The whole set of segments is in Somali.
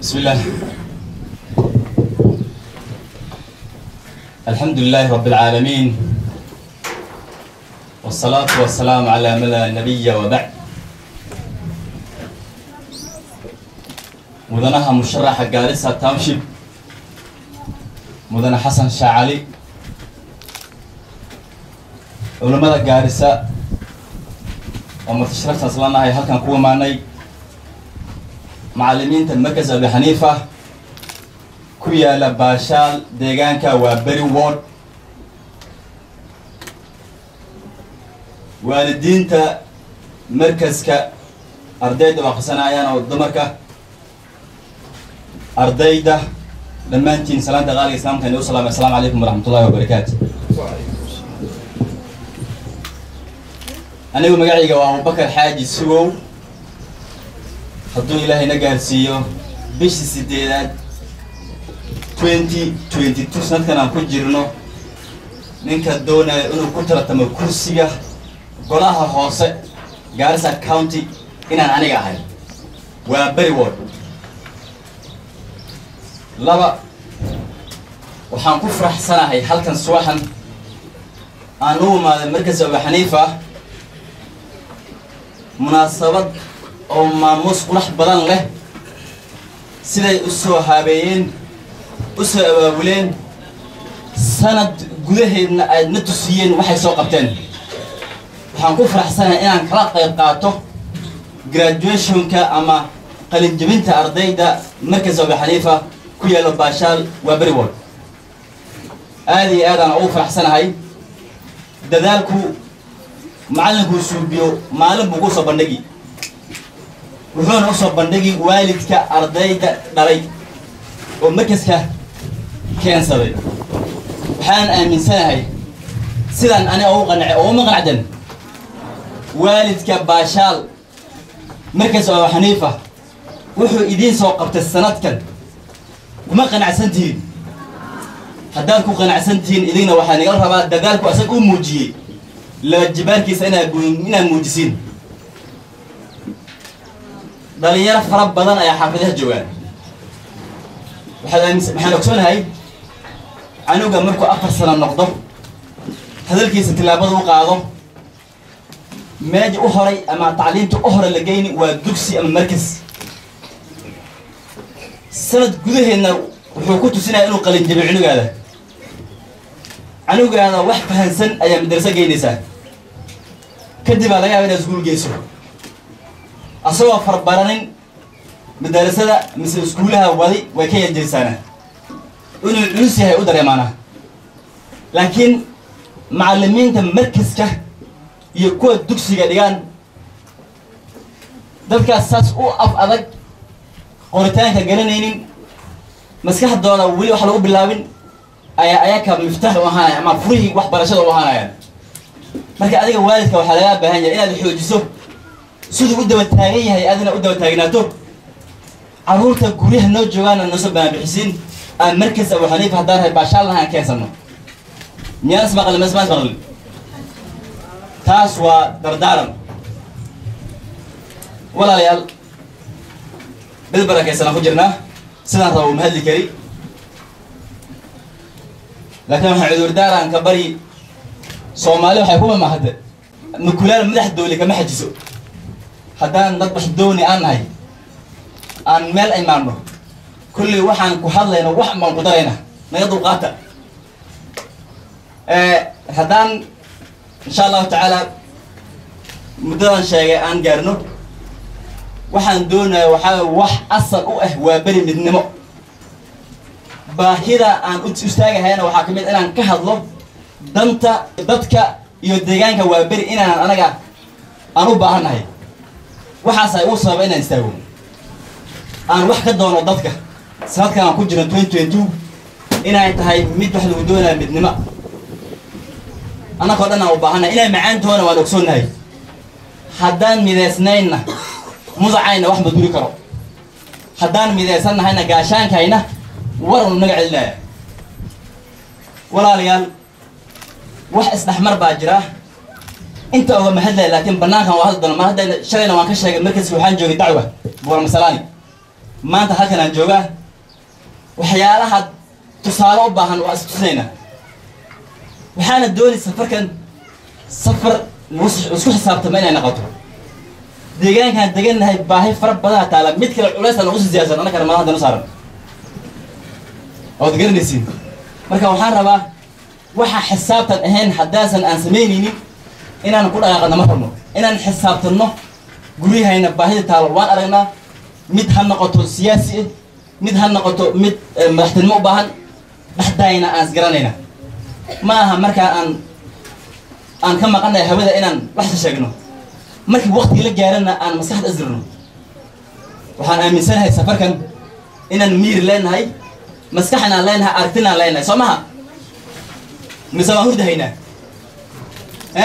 بسم الله الحمد لله رب العالمين والصلاة والسلام على من لا نبي وبعد مدنها مشرحة جالسة تامشب مدن حسن شاعلي علماء جالسة وما تشرفت أصلاً هاي هل كان قوة معني macallimiinta markas abi xaniifa ku yaalla baashaal deegaanka waa beri ward. Waalidiinta markaska ardayda aqrisanayaan oo dumarka ardayda dhammaantiin salaanta qaaliga islaamka inuu salaamay assalaamu calaykum waraxmatullahi wabarakaatu anigu magacayga waa abubakar xaaji sugow hadduu ilaahay na gaarsiiyo bishii sideedaad twenty twenty two sanadkan aan ku jirno ninka doonaya inuu ku tartamo kursiga golaha hoose gaarisa county inaan aniga ahay. Waa beri ward. Laba waxaan ku faraxsanahay halkan subaxan. Aan u imaaday markas abu xaniifa. Munaasabad oo maamuus qurax badan leh. Siday u soo haabeeyeen u soo abaabuleen sanad gudaheedna aad na tusiyeen waxay soo qabteen. Waxaan ku faraxsanahay inaan kala qayb qaato graduationka ama qalinjabinta ardayda markas abu xaniifa ku yaalo baashaal waa beri ward aada iyo aadaan ugu faraxsanahay dadaalku macallinkuu suubiyo maalin buu ku soo bandhigi wuxuuna u soo bandhigi waalidka ardayda dhalay oo markaska keensaday. Waxaan aaminsanahay sidaan aniga ugu qanacay oo uma qanacdan waalidka baashaal markas oo xaniifa wuxuu idiin soo qabtay sanadkan. Kuma qanacsantihiin haddaad ku qanacsantihiin idinna waxaa nagala rabaa dadaalku asaga u muujiyey laba jibaarkiisa inaad muujisiin dhalinyaro fara badan ayaa xaafadaha joogaan. Waxaan ogsoonahay canuga markuu afar sano noqdo hadalkiisa tillaabada u qaado meeja u horay ama tacliimta u hore la geyni waa dugsi ama markas sanad gudaheedna wuxuu ku tusinaya inuu qalinjabiyo cunugaada. Canugaada wax fahansan ayaa madraso geynaysaa. Kadib aa laga yaaba inaad iskuul geyso asagoo farbaranin madarasada mise iskuulaha wadi way ka yanjaysaana inuu culus yahay u dareemaana. Laakiin macallimiinta markaska iyo kuwa dugsiga dhigaan dadkaas saas u af adag qoritaanka garanaynin maskaxdooda weli wax lagu bilaabin ayaa ayaka miftaax u ahaanaya ama furihii waxbarashada u ahaanayaan marka adiga waalidka waxaa lagaa baahan yahay inaad xoojiso siduu u daba taagan yahay adina u daba taagnaato carruurta guryaha noo joogaana noosoo baanbixisiin aan markas abu haddaan rahay baashaalnaha keensano miyaan ismaqli ma ismaan ismaqli taas waa dardaaran. Walaalayaal bil barakaysanaan ku jirnaa. Sidaan raba uma hadli kari. Laakiin waxaan cudurdaaraan ka bari. Soomaali waxay ku mamahadde nukulaal madax dooli kama xajiso haddaan dad bax dooni aan nahay aan meel imaanno kullii waxaan ku hadlayno wax baan ku darayna naga dulqaata haddaan insha allahu tacaala muddadan sheegay aan gaarno waxaan doonaya waxaa wax asal u ah waa beri midnimo. Baahida aan u istaagahayana waxaa ka mid inaan ka hadlo danta dadka iyo deegaanka waa beri inaan anaga aan u baahannahay waxaas ay uu sababa inaan istaago. Aan wax ka doono dadka. Sanadkan aan ku two inay tahay mid wax lagu doonaya midnimo. Annagoo dhan aan u baahannahay inay macaantoona waan ogsoonnahay. Haddaan midaysnaynna mudacayna wax ma duri karo. Haddaan midaysannahayna gaashaankayna waranu naga celinaya walaalayaal wax isdhexmar baa jira inta oga mahadlaya laakiin banaankan waa hadli doona mar hadda shalayna waan ka sheegay markaski waxaan joogay dacwa buura masalaani. Maanta halkan aan joogaa waxyaalaha tusaale u baahan waa istusinayna waxaana doonay safarkan safar isku xisaabtama inay noqoto. Deegaankaan degannahay baahi fara badanaa taala. Mid kale culaysa nagu sii siyaadsan annakana madax haddan u saaran. Ood garanaysiin marka waxaan rabaa waxa xisaabtan ahayn haddaasan aan samaynaynin inaan ku dhaqaaqano ma rabno inaan xisaabtanno guryahayna baahida taalo waan aragnaa mid ha noqoto siyaasi ah mid ha noqoto mid madaxtinimo u baahan dhexdaayna aan isgaranayna ma aha markaa aan aan ka maqanay hawada inaan waxsa sheegno. Markii waqtigii la gaarana aan maskaxda isdirno waxaan aaminsanahay safarkan inaan miir leenahay maskaxan aan leenahay aragtin aan leenahay. Soo maha mise waan hurdahaynaa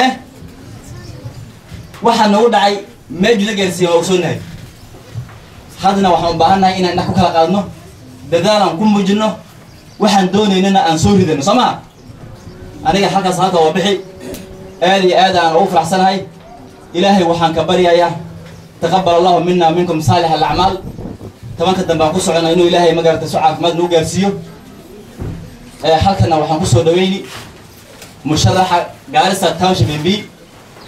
eh waxaa nagu dhacay meejuna gaarsiiya waa ogsoonahay haddana waxaan u baahannahay inaan indhax ku kala qaadno dadaalaan ku muujino waxaan doonaynana aan soo ridano soo maha? Aniga halkaas halka waa bixi. Aad iyo aad aan ugu faraxsanahay. Ilaahay waxaan ka baryayaa. Taqabal allahu mina minkum saalix alacmaal tobanka dambe aan ku socona inuu ilaahay magarata so caafimaad nagu gaarsiiyo halkana waxaan ku soo dhaweyni musharaxa gaarisa township mb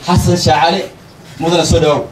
xasan shaacale moderação